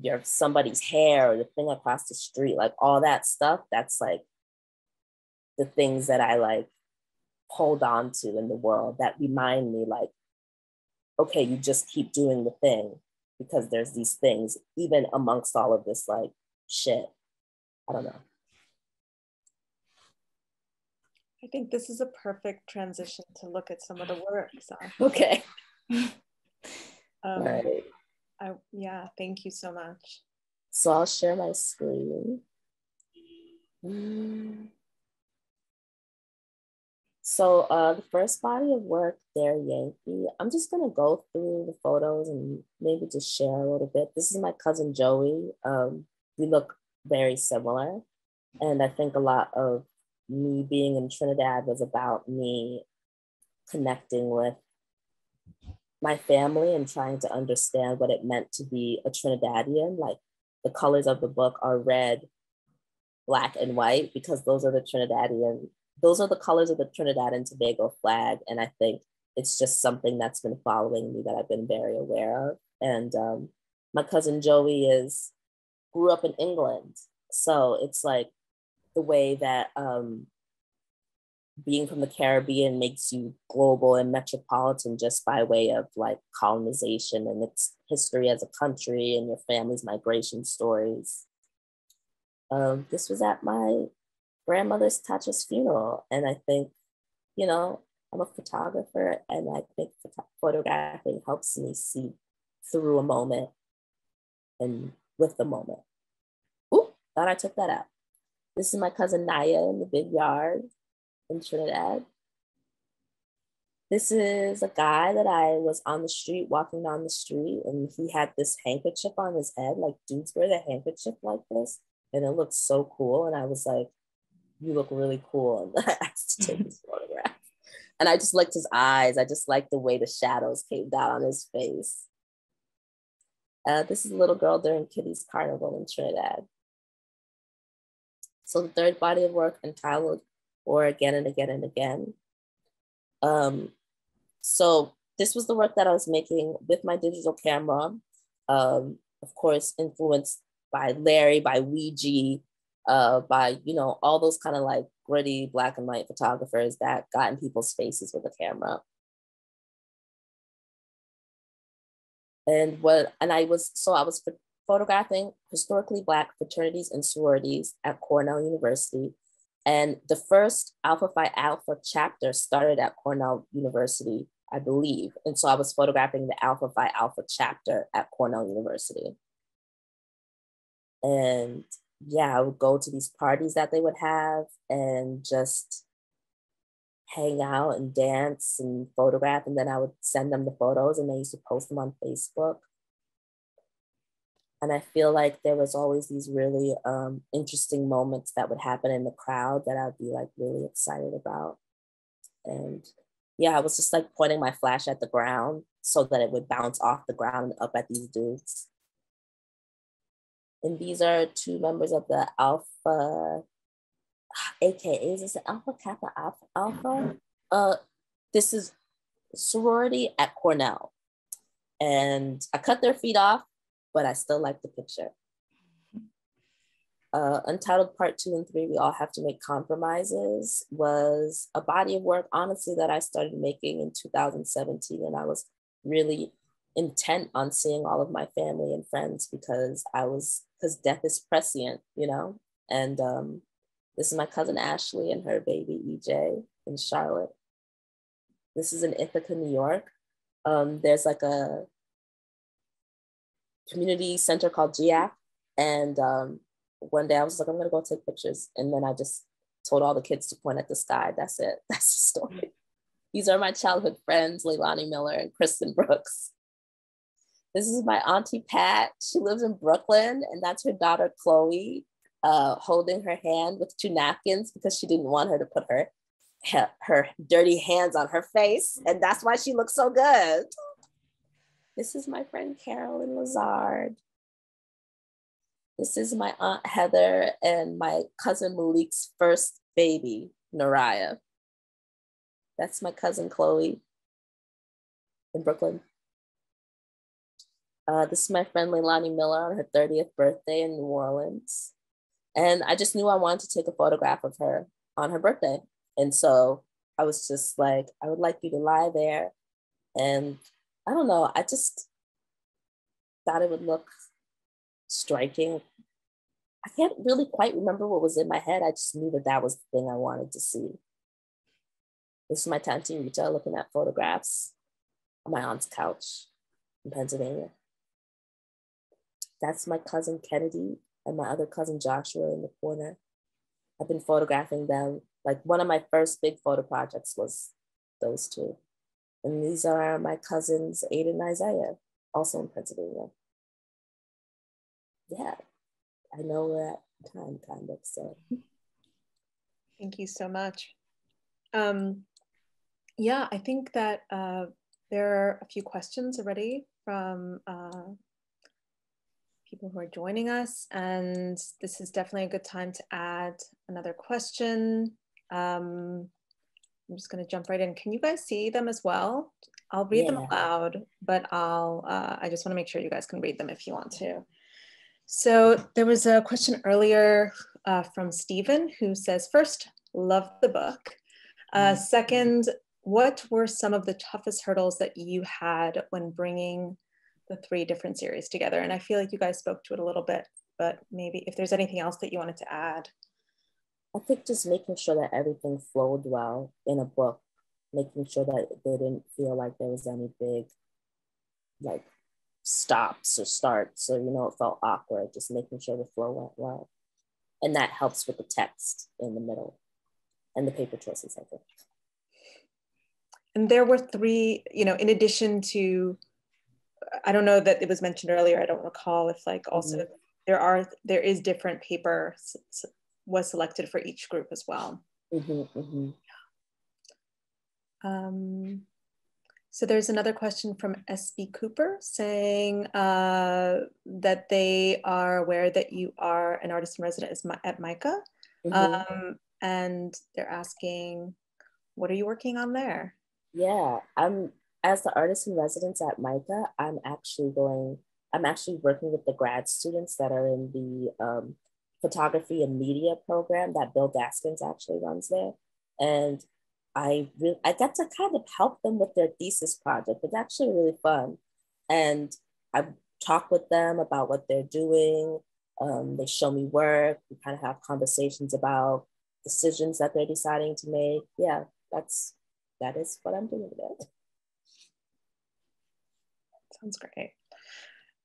your somebody's hair or the thing across the street, like all that stuff, that's like the things that I like hold on to in the world that remind me like okay you just keep doing the thing because there's these things even amongst all of this like shit i don't know i think this is a perfect transition to look at some of the work so. okay <laughs> um, right. I, yeah thank you so much so i'll share my screen mm. So uh, the first body of work there, Yankee, I'm just gonna go through the photos and maybe just share a little bit. This is my cousin Joey. Um, we look very similar. And I think a lot of me being in Trinidad was about me connecting with my family and trying to understand what it meant to be a Trinidadian. Like the colors of the book are red, black, and white because those are the Trinidadian those are the colors of the Trinidad and Tobago flag. And I think it's just something that's been following me that I've been very aware of. And um, my cousin Joey is grew up in England. So it's like the way that um, being from the Caribbean makes you global and metropolitan just by way of like colonization and its history as a country and your family's migration stories. Um, this was at my grandmother's Tacha's funeral. And I think, you know, I'm a photographer and I think photographing helps me see through a moment and with the moment. Ooh, thought I took that out. This is my cousin Naya in the big yard in Trinidad. This is a guy that I was on the street, walking down the street, and he had this handkerchief on his head. Like dudes wear the handkerchief like this, and it looked so cool. And I was like, "You look really cool." And I asked to take <laughs> this photograph, and I just liked his eyes. I just liked the way the shadows came down on his face. Uh, this is a little girl during Kiddies Carnival in Trinidad. So the third body of work entitled or again and again and again. Um, so this was the work that I was making with my digital camera. Um, of course, influenced by Larry, by Weegee, uh, by you know all those kind of like gritty black and white photographers that got in people's faces with a camera. And what and I was so I was photographing historically black fraternities and sororities at Cornell University and the first Alpha Phi Alpha chapter started at Cornell University, I believe. And so I was photographing the Alpha Phi Alpha chapter at Cornell University. And yeah, I would go to these parties that they would have and just hang out and dance and photograph. And then I would send them the photos and they used to post them on Facebook and I feel like there was always these really um, interesting moments that would happen in the crowd that I'd be like really excited about. And yeah, I was just like pointing my flash at the ground so that it would bounce off the ground and up at these dudes. And these are two members of the Alpha, AKA, is this Alpha Kappa Alpha? Alpha? Uh, this is sorority at Cornell. And I cut their feet off but I still like the picture. Uh, Untitled Part Two and Three, We All Have to Make Compromises, was a body of work, honestly, that I started making in 2017. And I was really intent on seeing all of my family and friends because I was, because death is prescient, you know? And um, this is my cousin Ashley and her baby EJ in Charlotte. This is in Ithaca, New York. Um, there's like a community center called GIAC. And um, one day I was like, I'm gonna go take pictures. And then I just told all the kids to point at the sky. That's it. <laughs> That's the story. These are my childhood friends, Leilani Miller and Kristen Brooks. This is my auntie Pat. She lives in Brooklyn, and that's her daughter Chloe, uh, holding her hand with two napkins because she didn't want her to put her her dirty hands on her face, and that's why she looks so good. This is my friend Carolyn Lazard. This is my Aunt Heather and my cousin Malik's first baby, Naraya. That's my cousin Chloe in Brooklyn. Uh, this is my friend Leilani Miller on her 30th birthday in New Orleans. And I just knew I wanted to take a photograph of her on her birthday. And so I was just like, I would like you to lie there and I don't know. I just thought it would look striking. I can't really quite remember what was in my head. I just knew that that was the thing I wanted to see. This is my Tante Rita looking at photographs on my aunt's couch in Pennsylvania. That's my cousin Kennedy and my other cousin Joshua in the corner. I've been photographing them. Like one of my first big photo projects was those two. And these are my cousins, Aiden and Isaiah, also in Pennsylvania. Yeah, I know we're at time, kind of. So, <laughs> thank you so much. Um, yeah, I think that uh, there are a few questions already from uh, people who are joining us, and this is definitely a good time to add another question. Um, I'm just going to jump right in. Can you guys see them as well? I'll read yeah. them aloud, but I'll, uh, I just want to make sure you guys can read them if you want to. So there was a question earlier uh, from Stephen who says, first, love the book. Uh, mm-hmm. second, what were some of the toughest hurdles that you had when bringing the three different series together? And I feel like you guys spoke to it a little bit, but maybe if there's anything else that you wanted to add. I think just making sure that everything flowed well in a book, making sure that they didn't feel like there was any big like stops or starts or you know it felt awkward, just making sure the flow went well. And that helps with the text in the middle and the paper choices, I think. And there were three, you know, in addition to I don't know that it was mentioned earlier, I don't recall if like also mm-hmm. there are there is different paper was selected for each group as well. Mm-hmm, mm-hmm. Um, so there's another question from SB Cooper saying uh, that they are aware that you are an artist in residence at MICA. Mm-hmm. Um, and they're asking, what are you working on there? Yeah, I'm as the artist in residence at MICA, I'm actually going, I'm actually working with the grad students that are in the um, photography and media program that Bill Gaskins actually runs there. And I really, I get to kind of help them with their thesis project. It's actually really fun. And I talk with them about what they're doing. Um, they show me work. We kind of have conversations about decisions that they're deciding to make. Yeah, that's that is what I'm doing today. Sounds great.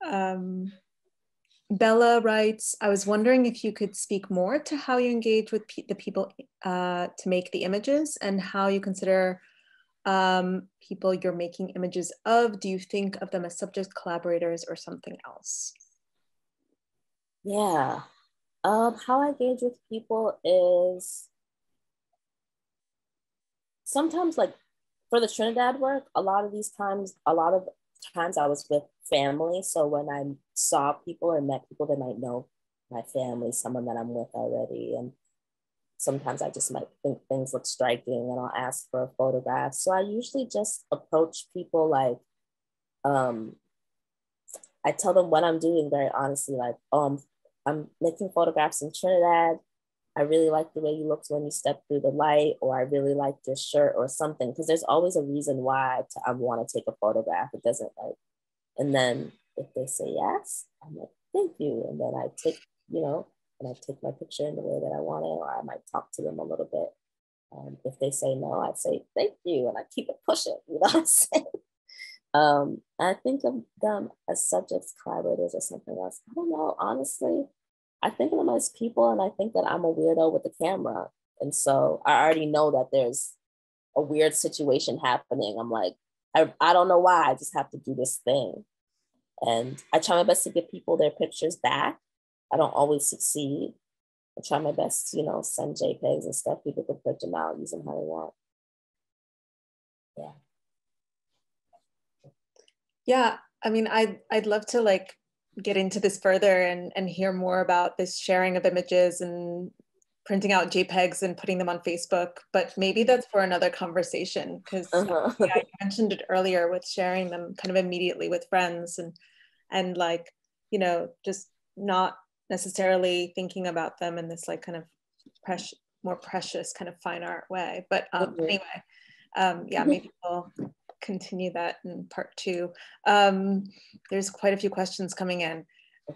Um, Bella writes, I was wondering if you could speak more to how you engage with pe the people uh, to make the images and how you consider um, people you're making images of. Do you think of them as subject collaborators or something else? Yeah. Um, how I engage with people is sometimes like for the Trinidad work, a lot of these times, a lot of times I was with family. So when I saw people or met people that might know my family, someone that I'm with already, and sometimes I just might think things look striking and I'll ask for a photograph. So I usually just approach people like, um, I tell them what I'm doing very honestly, like, oh, I'm, I'm making photographs in Trinidad. I really like the way you looked when you stepped through the light, or I really like your shirt or something. Because there's always a reason why I want to take a photograph. It doesn't like, and then if they say yes, I'm like, thank you. And then I take, you know, and I take my picture in the way that I want it, or I might talk to them a little bit. Um, if they say no, I say thank you, and I keep it pushing. <laughs> You know what I'm saying? Um, I think of them as subjects, collaborators, or something else. I don't know, honestly. I think them as people, and I think that I'm a weirdo with the camera. And so I already know that there's a weird situation happening. I'm like, I, I don't know why. I just have to do this thing. And I try my best to give people their pictures back. I don't always succeed. I try my best to, you know, send JPEGs and stuff. People can print them out, use them how they want. Yeah. Yeah. I mean, I'd, I'd love to like get into this further and, and hear more about this sharing of images and printing out JPEGs and putting them on Facebook, but maybe that's for another conversation because uh-huh. <laughs> yeah, I mentioned it earlier with sharing them kind of immediately with friends and and like, you know, just not necessarily thinking about them in this like kind of precious, more precious kind of fine art way. But um, mm-hmm. anyway, um, yeah, maybe we'll continue that in part two. Um, there's quite a few questions coming in.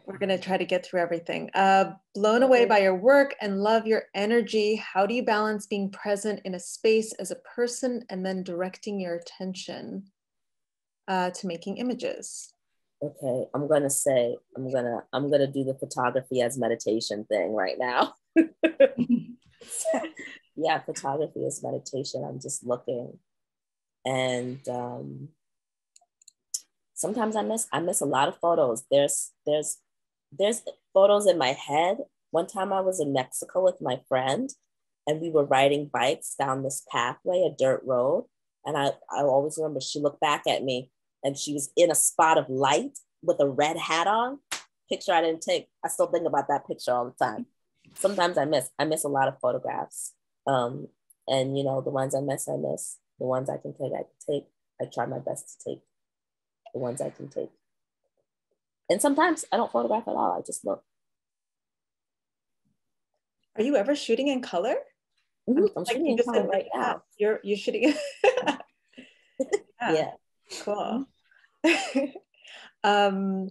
We're going to try to get through everything. Uh, blown away by your work and love your energy. How do you balance being present in a space as a person and then directing your attention uh, to making images? Okay, I'm gonna say I'm gonna I'm gonna do the photography as meditation thing right now. <laughs> <laughs> yeah, photography is meditation. I'm just looking and um, sometimes I miss I miss a lot of photos. There's there's there's photos in my head. One time I was in Mexico with my friend, and we were riding bikes down this pathway, a dirt road, and I I always remember she looked back at me, and she was in a spot of light with a red hat on. Picture I didn't take. I still think about that picture all the time. Sometimes I miss I miss a lot of photographs. Um, And you know, the ones I miss, I miss. The ones I can take, I can take. I try my best to take the ones I can take. And sometimes I don't photograph at all. I just look. Are you ever shooting in color? Mm-hmm. I'm like shooting in color right now. You're you're shooting. <laughs> yeah. yeah. Cool. <laughs> um,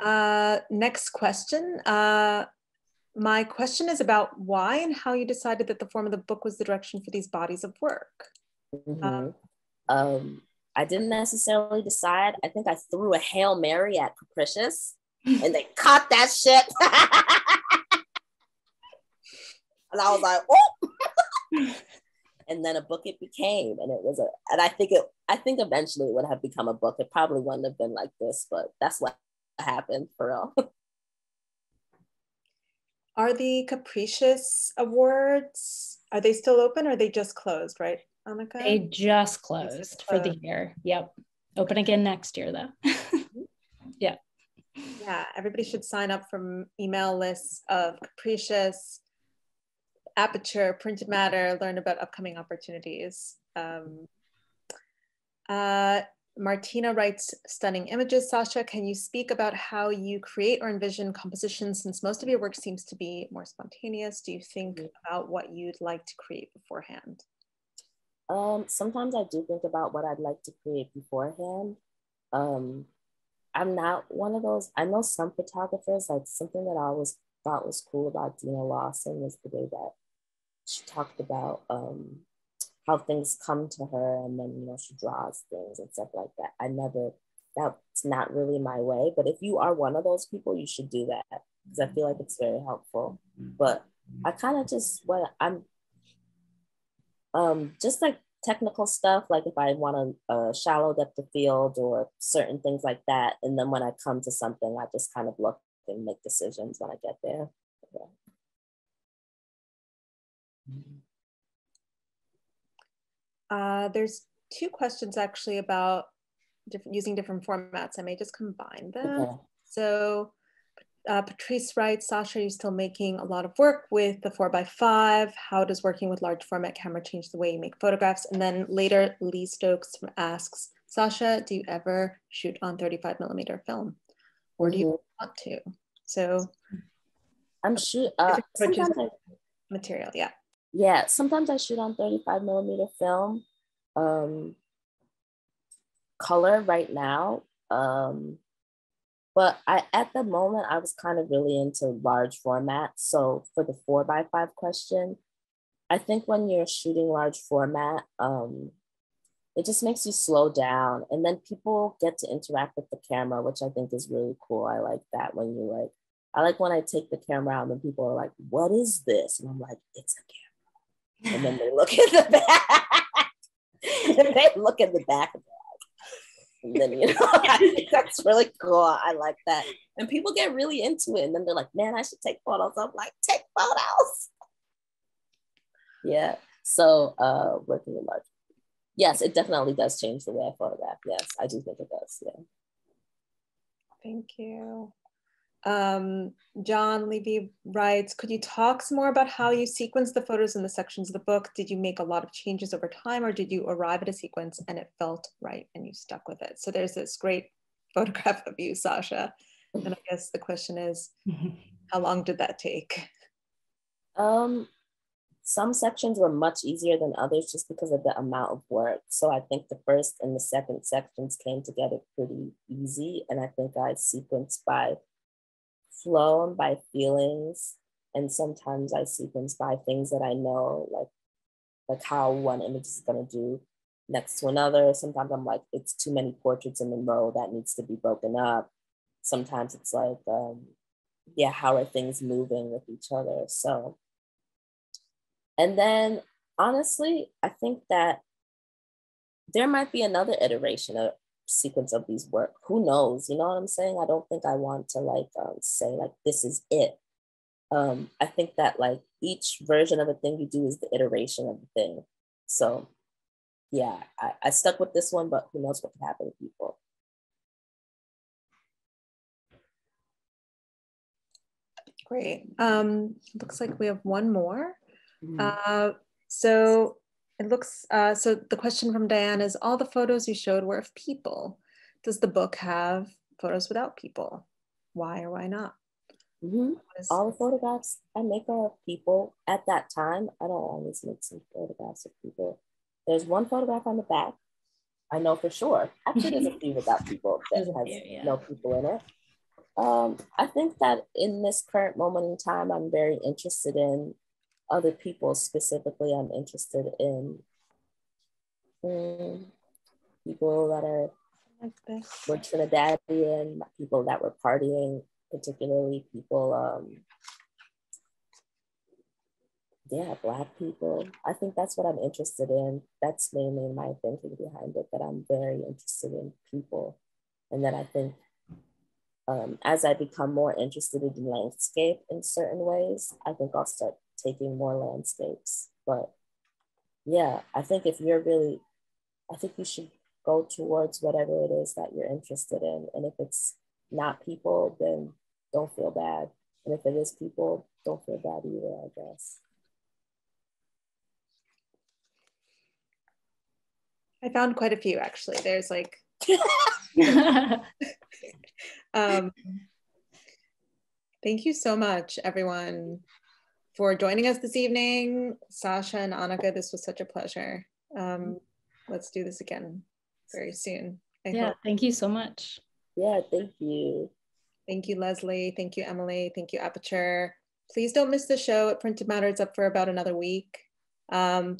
uh, next question. Uh, my question is about why and how you decided that the form of the book was the direction for these bodies of work. Mm-hmm. Um, um, I didn't necessarily decide. I think I threw a Hail Mary at Capricious and they <laughs> caught that shit. <laughs> and I was like, oh. <laughs> and then a book it became. And it was a, and I think it, I think eventually it would have become a book. It probably wouldn't have been like this, but that's what happened for real. Are the Capricious Awards, are they still open or are they just closed, right? Anika? They just closed for the year. Yep. Open again next year though. <laughs> yeah. Yeah, everybody should sign up for email lists of Capricious, Aperture, Printed Matter, learn about upcoming opportunities. Um, uh, Martina writes stunning images. Sasha, can you speak about how you create or envision compositions since most of your work seems to be more spontaneous? Do you think about what you'd like to create beforehand? Um, sometimes I do think about what I'd like to create beforehand. Um, I'm not one of those, I know some photographers, like something that I always thought was cool about Deana Lawson was the way that she talked about um, how things come to her and then, you know, she draws things and stuff like that. I never, that's not really my way. But if you are one of those people, you should do that because I feel like it's very helpful. But I kind of just, what I'm um, just like technical stuff, like if I want a, shallow depth of field or certain things like that. And then when I come to something, I just kind of look and make decisions when I get there. Yeah. Uh, there's two questions actually about different using different formats. I may just combine them. Okay. So uh, Patrice writes, Sasha, are you still making a lot of work with the four by five? How does working with large format camera change the way you make photographs? And then later, Lee Stokes asks, Sasha, do you ever shoot on 35 millimeter film? Or do you mm-hmm. want to? So I'm sure uh, material, yeah. Yeah, sometimes I shoot on 35 millimeter film. Um, color right now. Um, but I, at the moment, I was kind of really into large format. So for the four by five question, I think when you're shooting large format, um, it just makes you slow down. And then people get to interact with the camera, which I think is really cool. I like that when you like, I like when I take the camera out and people are like, what is this? And I'm like, it's a camera. And then they look <laughs> at the back. and <laughs> they look at the back of and then, you know, <laughs> <laughs> that's really cool. I like that. And people get really into it. And then they're like, man, I should take photos. I'm like, take photos. Yeah. So uh working in large. Yes, it definitely does change the way I photograph. Yes, I do think it does. Yeah. Thank you. Um, John Levy writes, could you talk some more about how you sequence the photos in the sections of the book? Did you make a lot of changes over time or did you arrive at a sequence and it felt right and you stuck with it? So there's this great <laughs> photograph of you, Sasha. And I guess the question is, <laughs> how long did that take? Um, some sections were much easier than others just because of the amount of work. So I think the first and the second sections came together pretty easy. And I think I sequenced by flown by feelings and sometimes I sequence by things that I know, like like how one image is gonna do next to another. Sometimes I'm like, it's too many portraits in the row that needs to be broken up. Sometimes it's like, um, yeah, how are things moving with each other? So, and then honestly, I think that there might be another iteration of, sequence of these work. Who knows? You know what I'm saying? I don't think I want to like um, say like this is it. Um, I think that like each version of a thing you do is the iteration of the thing. So yeah, I, I stuck with this one, but who knows what could happen to people. Great. Um, looks like we have one more. Mm-hmm. Uh, So it looks, uh, so the question from Diane is all the photos you showed were of people. Does the book have photos without people? Why or why not? What is- All the photographs I make are of people at that time. I don't always make some photographs of people. There's one photograph on the back. I know for sure. Actually, there's a <laughs> few without people that There's has few, yeah. no people in it. Um, I think that in this current moment in time, I'm very interested in other people. Specifically, I'm interested in mm, people that are were Trinidadian, people that were partying, particularly people, um, yeah, Black people. I think that's what I'm interested in. That's mainly my thinking behind it, that I'm very interested in people. And that I think um, as I become more interested in landscape in certain ways, I think I'll start taking more landscapes. But yeah, I think if you're really, I think you should go towards whatever it is that you're interested in. And if it's not people, then don't feel bad. And if it is people, don't feel bad either, I guess. I found quite a few actually. There's like, <laughs> <laughs> um, thank you so much, everyone, for joining us this evening. Sasha and Anika, this was such a pleasure. Um, let's do this again very soon. I yeah, hope. thank you so much. Yeah, thank you. Thank you, Leslie. Thank you, Emily. Thank you, Aperture. Please don't miss the show at Printed Matter. It's up for about another week. Um,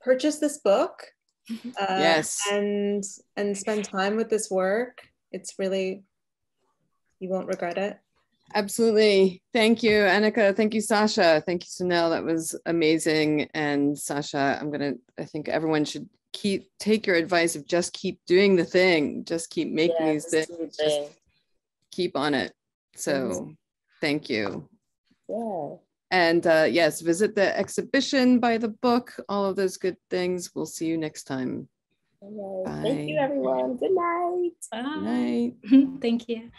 purchase this book. <laughs> Uh, Yes. And and spend time with this work. It's really, you won't regret it. Absolutely. Thank you, Anika. Thank you, Sasha. Thank you, Sonel. That was amazing. And Sasha, I'm gonna, I think everyone should keep take your advice of just keep doing the thing. Just keep making Yeah, these just things. do the Just keep on it. So thank you. Yeah. And uh, yes, visit the exhibition, buy the book, all of those good things. We'll see you next time. All right. Thank you, everyone. Good night. Bye. Night. <laughs> thank you.